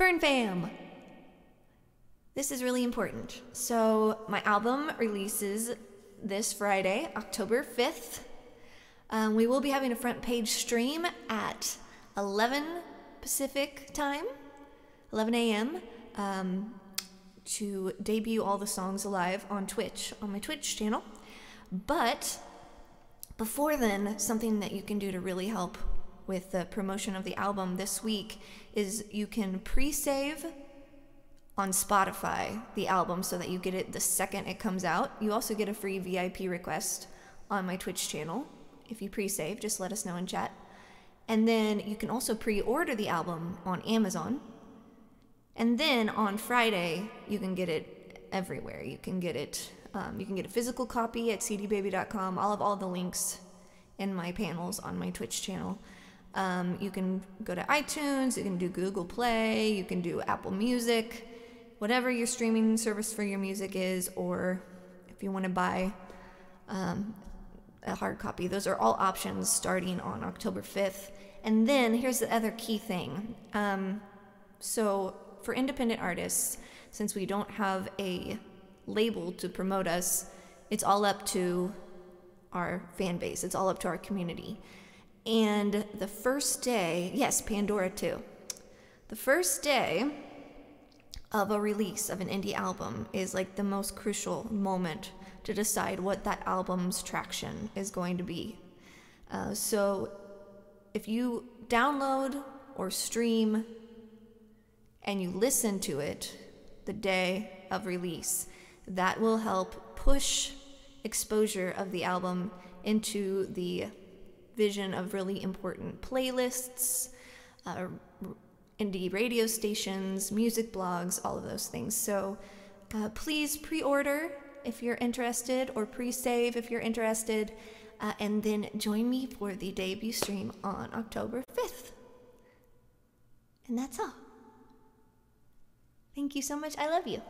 Fern Fam! This is really important. So, my album releases this Friday, October 5th. Um, we will be having a front page stream at 11 Pacific time, 11 a.m., um, to debut all the songs live on Twitch, on my Twitch channel. But before then, something that you can do to really help with the promotion of the album this week is you can pre save on Spotify the album so that you get it the second it comes out. You also get a free VIP request on my Twitch channel. If you pre save, just let us know in chat. And then you can also pre order the album on Amazon. And then on Friday, you can get it everywhere. You can get it. Um, you can get a physical copy at cdbaby.com. I'll have all the links in my panels on my Twitch channel. Um, you can go to iTunes, you can do Google Play, you can do Apple Music, whatever your streaming service for your music is, or if you want to buy um, a hard copy. Those are all options starting on October 5th. And then here's the other key thing. Um, so, for independent artists, since we don't have a label to promote us, it's all up to our fan base, it's all up to our community. And the first day, yes, Pandora too. The first day of a release of an indie album is like the most crucial moment to decide what that album's traction is going to be. Uh, so if you download or stream and you listen to it the day of release, that will help push exposure of the album into the vision of really important playlists, uh, indie radio stations, music blogs, all of those things. So uh, please pre order if you're interested, or pre save if you're interested, uh, and then join me for the debut stream on October 5th. And that's all. Thank you so much. I love you.